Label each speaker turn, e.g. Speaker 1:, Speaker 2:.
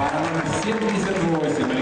Speaker 1: По номер 78